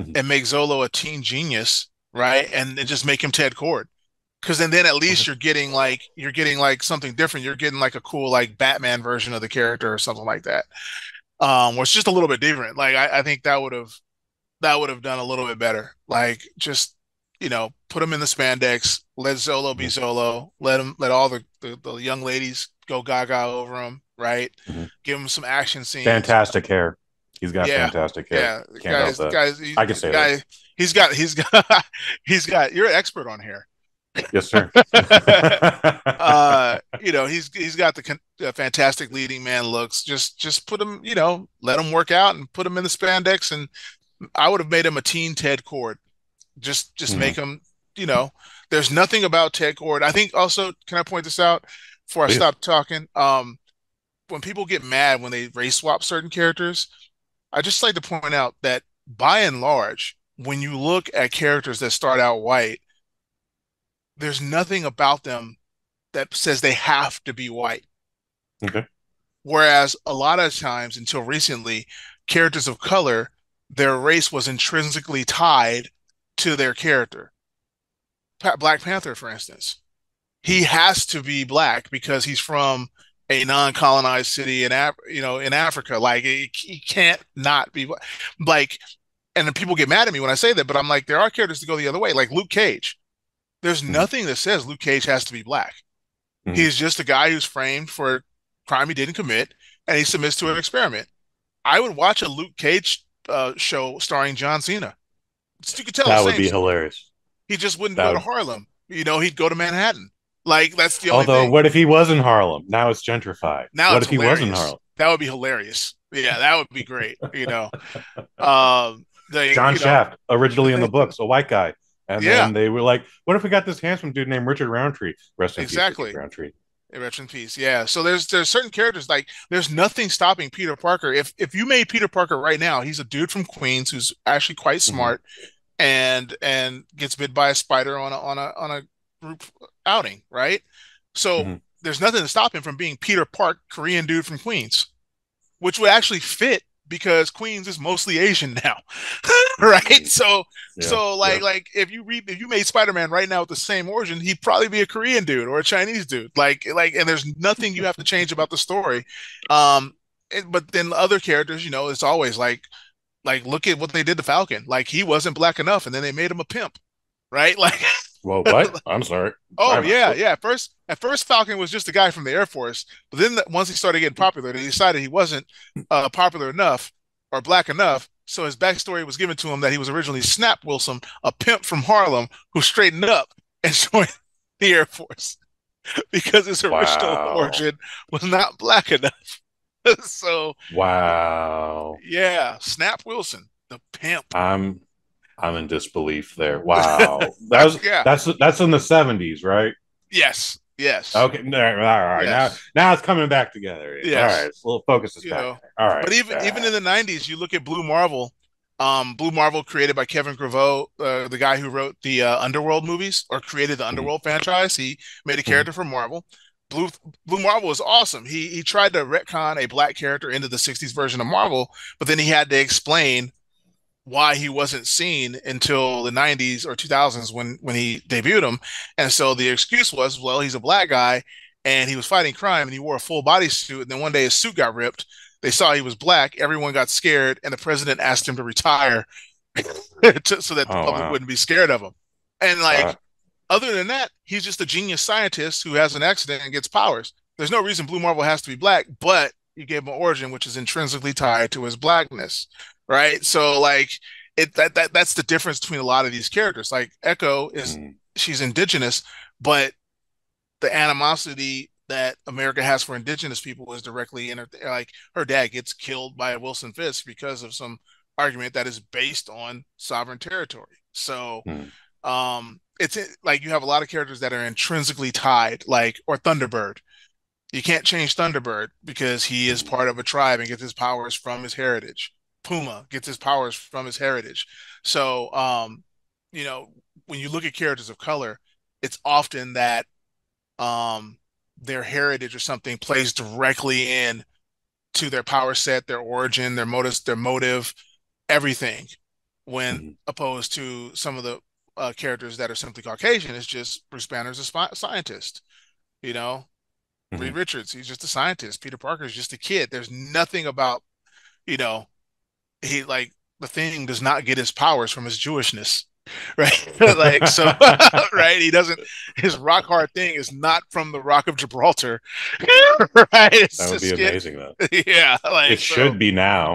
Mhm. and make Xolo a teen genius, right? And, and just make him Ted Kord. Because then, then at least you're getting like you're getting like something different. You're getting like a cool like Batman version of the character or something like that. Um, where it's just a little bit different. Like I, I think that would have that would have done a little bit better. Like just you know put him in the spandex, let Xolo be Xolo, let him let all the the, the young ladies go gaga over him, right? Mhm. Give him some action scenes. fantastic hair. He's got Yeah. fantastic hair. Yeah, Can't guys, guys, he- I can say guy, that. He's got, he's got, he's got. You're an expert on hair. Yes, sir. Uh, you know, he's he's got the uh, fantastic leading man looks. Just just put him, you know, let him work out and put him in the spandex. And I would have made him a teen Ted Kord. Just just Mhm. make him, you know. There's nothing about Ted Kord. I think also, can I point this out before I Please. stop talking? Um, when people get mad when they race swap certain characters, I just like to point out that by and large, when you look at characters that start out white, there's nothing about them that says they have to be white. Okay. Whereas a lot of times, until recently, characters of color, their race was intrinsically tied to their character. Black Panther, for instance, he has to be black because he's from a non-colonized city in Af- you know in Africa. Like he, he can't not be like. And people get mad at me when I say that, but I'm like, there are characters to go the other way, like Luke Cage. There's Mhm. nothing that says Luke Cage has to be black. Mhm. He's just a guy who's framed for a crime he didn't commit, and he submits to an experiment. I would watch a Luke Cage uh, show starring John Cena. You could tell that would be story. hilarious. He just wouldn't That go to Harlem. You know, he'd go to Manhattan. Like that's the only Although, thing. what if he was in Harlem? Now it's gentrified. Now what it's if he was in. Harlem? That would be hilarious. Yeah, that would be great. You know, um, the, John you know, Shaft, originally in the books, a white guy. And Yeah. then they were like, what if we got this handsome dude named Richard Roundtree? Rest in Exactly. Roundtree. Rest in peace. Yeah. So there's there's certain characters like there's nothing stopping Peter Parker. If if you made Peter Parker right now, he's a dude from Queens who's actually quite Mhm. smart and and gets bit by a spider on a on a on a group outing, right? So Mhm. there's nothing to stop him from being Peter Park, Korean dude from Queens, which would actually fit because Queens is mostly Asian now, right? So Yeah, so like yeah. like if you read if you made Spider Man right now with the same origin, he'd probably be a Korean dude or a Chinese dude. Like like and there's nothing you have to change about the story. Um, but then other characters, you know, it's always like like look at what they did to Falcon. Like he wasn't black enough, and then they made him a pimp, right? Like Well, what? I'm sorry. Oh out. yeah, yeah. At first, at first, Falcon was just a guy from the Air Force, but then the, once he started getting popular, they decided he wasn't uh, popular enough or black enough. So his backstory was given to him that he was originally Snap Wilson, a pimp from Harlem who straightened up and joined the Air Force because his original Wow. origin was not black enough. so Wow. yeah, Snap Wilson, the pimp. I'm I'm in disbelief there. Wow. That was Yeah. that's that's in the 70s, right? Yes, yes. Okay. No, all right. Yes. Now now it's coming back together. Yes. All right. We'll focus You back. know, All right. But even even in the '90s, you look at Blue Marvel. Um, Blue Marvel, created by Kevin Grevioux, uh, the guy who wrote the uh, Underworld movies or created the Underworld franchise. He made a character for Marvel. Blue Blue Marvel was awesome. He he tried to retcon a black character into the '60s version of Marvel, but then he had to explain why he wasn't seen until the 90s or 2000s when when he debuted him. And so the excuse was, well, he's a black guy and he was fighting crime and he wore a full body suit. And then one day his suit got ripped. They saw he was black. Everyone got scared, and the president asked him to retire to, so that the Oh, public wow. wouldn't be scared of him. And like, Wow. other than that, he's just a genius scientist who has an accident and gets powers. There's no reason Blue Marvel has to be black, but you gave him an origin which is intrinsically tied to his blackness, right? So like, it that that that's the difference between a lot of these characters. Like Echo is Mm. she's indigenous, but the animosity that America has for indigenous people is directly in her. Like her dad gets killed by Wilson Fisk because of some argument that is based on sovereign territory. So, Hmm. um, it's like you have a lot of characters that are intrinsically tied, like or Thunderbird. You can't change Thunderbird because he is part of a tribe and gets his powers from his heritage. Puma gets his powers from his heritage. So, um, you know, when you look at characters of color, it's often that um, their heritage or something plays directly in to their power set, their origin, their motives, their motive, everything. When Mhm. opposed to some of the uh, characters that are simply Caucasian, it's just Bruce Banner's a sci- scientist, you know. Reed Mhm. Richards, he's just a scientist. Peter Parker is just a kid. There's nothing about, you know, he like the thing does not get his powers from his Jewishness, right? like so, right? He doesn't. His rock hard thing is not from the Rock of Gibraltar, right? It's That would just be get- amazing though. yeah, like It so- should be now.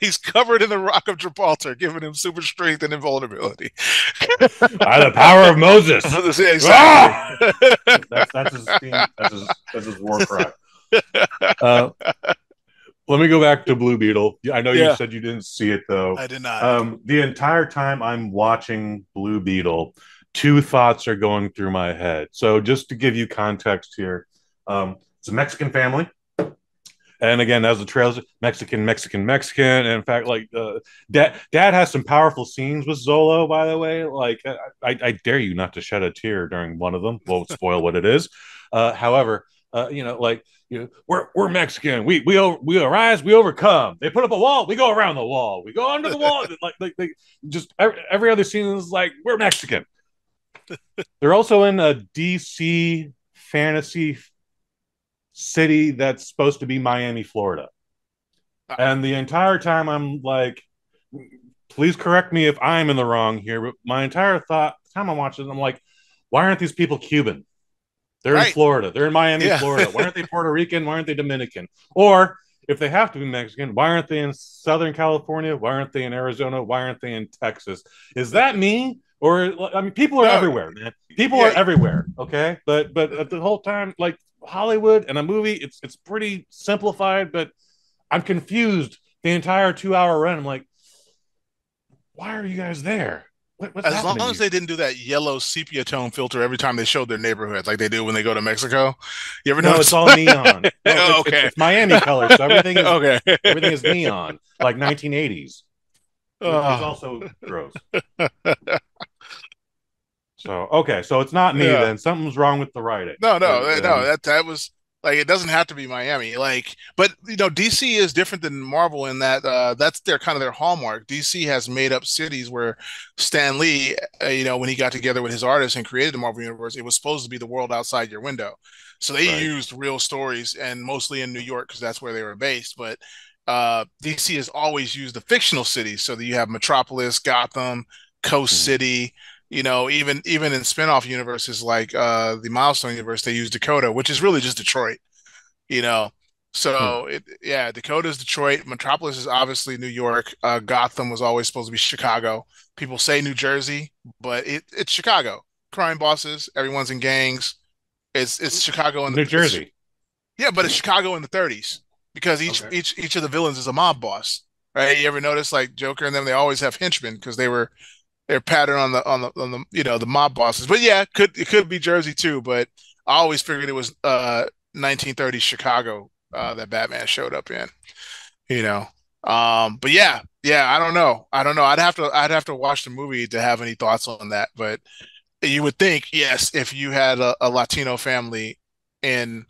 He's covered in the Rock of Gibraltar, giving him super strength and invulnerability. By the power of Moses. exactly. Ah! That's that's his theme. That's his, that's his war cry. Uh, let me go back to Blue Beetle. I know Yeah. you said you didn't see it though. I did not. Um, the entire time I'm watching Blue Beetle, two thoughts are going through my head. So just to give you context here, um, it's a Mexican family. And again, as the trails, Mexican, Mexican, Mexican. And in fact, like uh, dad, dad has some powerful scenes with Xolo. By the way, like I, I, I dare you not to shed a tear during one of them. Won't spoil what it is. Uh, however, uh, you know, like you know, we're we're Mexican. We we we arise, we overcome. They put up a wall, we go around the wall. We go under the wall. like like they just every, every other scene is like we're Mexican. They're also in a DC fantasy city that's supposed to be Miami, Florida. And the entire time I'm like, please correct me if I'm in the wrong here, but my entire thought time I'm watching, I'm like, why aren't these people Cuban? They're in Florida. They're in Miami, Yeah. Florida. Why aren't they Puerto Rican? Why aren't they Dominican? Or if they have to be Mexican, why aren't they in Southern California? Why aren't they in Arizona? Why aren't they in Texas? Is that me? Or I mean, people are No. everywhere, man. People Yeah. are everywhere. Okay, but but at the whole time, like Hollywood and a movie, it's it's pretty simplified. But I'm confused the entire two hour run. I'm like, why are you guys there? What, As long as they didn't do that yellow sepia tone filter every time they showed their neighborhood, like they do when they go to Mexico. You ever no, notice? it's all neon. No, it's, it's- Okay. it's Miami color, so everything is okay. everything is neon, like 1980s. Which is also gross. So okay, so it's not me Yeah. then. Something's wrong with the writing. no, no, no. and- That that was Like it doesn't have to be Miami. Like, but you know, DC is different than Marvel in that uh, that's their kind of their hallmark. DC has made up cities where Stan Lee, uh, you know, when he got together with his artists and created the Marvel universe, it was supposed to be the world outside your window. So they right. used real stories and mostly in New York because that's where they were based. But uh, DC has always used the fictional cities, so that you have Metropolis, Gotham, Coast mm-hmm. City you know, even even in spinoff universes like uh the Milestone universe, they use Dakota, which is really just Detroit. You know, so hmm. it, yeah, Dakota is Detroit. Metropolis is obviously New York. Uh, Gotham was always supposed to be Chicago. People say New Jersey, but it, it's Chicago. Crime bosses, everyone's in gangs. It's it's Chicago in New Jersey. Yeah, but it's Chicago in the 30s because each okay. each each of the villains is a mob boss, right? You ever notice like Joker and them? They always have henchmen because they were their pattern on the on the on the you know the mob bosses. But yeah, could it could be Jersey too. But I always figured it was uh 1930s Chicago uh, that Batman showed up in. You know, um, but yeah, yeah, I don't know. I don't know. I'd have to I'd have to watch the movie to have any thoughts on that. But you would think yes, if you had a, a Latino family in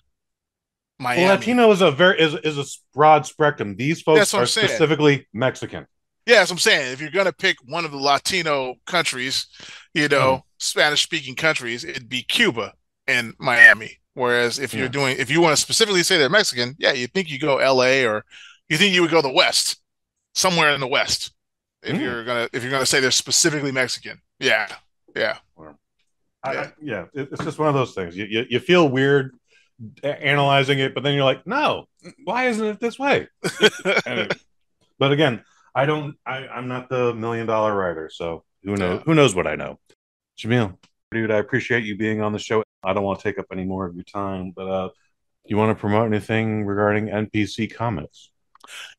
Miami. Well, Latino is a very is is a broad spectrum. These folks are specifically Mexican. Yeah, that's what I'm saying. If you're gonna pick one of the Latino countries, you know, mm. Spanish speaking countries, it'd be Cuba and Miami. Whereas if you're doing if you want to specifically say they're Mexican, yeah, you think you go LA or you think you would go the West, somewhere in the West. If mm. you're gonna if you're gonna say they're specifically Mexican. Yeah. Yeah. I, yeah. yeah. It's just one of those things. You, you, you feel weird analyzing it, but then you're like, no, why isn't it this way? but again, I don't. I, I'm not the million dollar writer, so who knows? Yeah. Who knows what I know? Jaimel, dude, I appreciate you being on the show. I don't want to take up any more of your time, but uh, you want to promote anything regarding NPC Comics?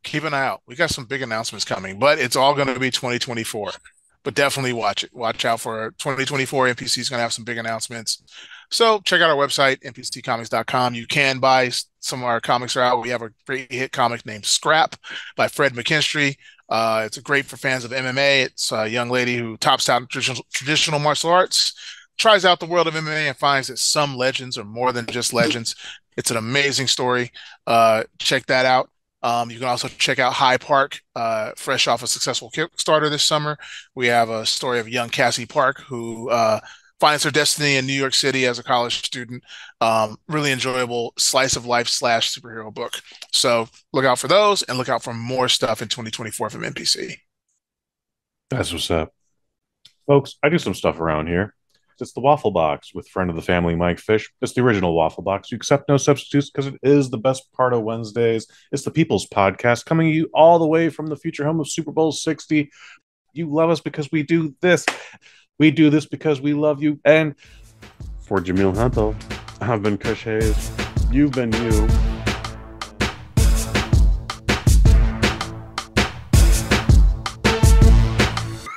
Keep an eye out. We got some big announcements coming, but it's all going to be 2024. But definitely watch it. Watch out for 2024. NPC is going to have some big announcements. So check out our website, npccomics.com. You can buy some of our comics are out. We have a great hit comic named Scrap by Fred McKinstry. Uh, it's great for fans of MMA. It's a young lady who tops out traditional, traditional martial arts, tries out the world of MMA, and finds that some legends are more than just legends. It's an amazing story. Uh, check that out. Um, you can also check out High Park, uh, fresh off a successful Kickstarter this summer. We have a story of young Cassie Park who uh, finds her destiny in New York City as a college student. Um, really enjoyable slice of life slash superhero book. So look out for those and look out for more stuff in 2024 from NPC. That's what's up. Folks, I do some stuff around here. It's the Waffle Box with friend of the family, Mike Fish. It's the original Waffle Box. You accept no substitutes because it is the best part of Wednesdays. It's the People's Podcast coming to you all the way from the future home of Super Bowl 60. You love us because we do this. We do this because we love you. And for Jaimel Hemphill, I've been Kush Hayes. You've been you.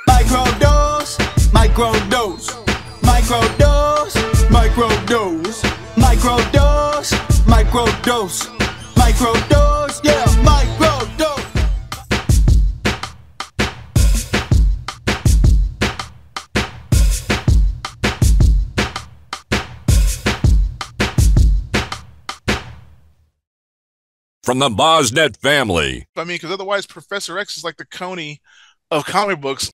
Micro dose, micro dose, micro dose, micro dose, micro dose, micro dose, micro dose, from the Bosnet family. I mean, because otherwise, Professor X is like the Kony of comic books.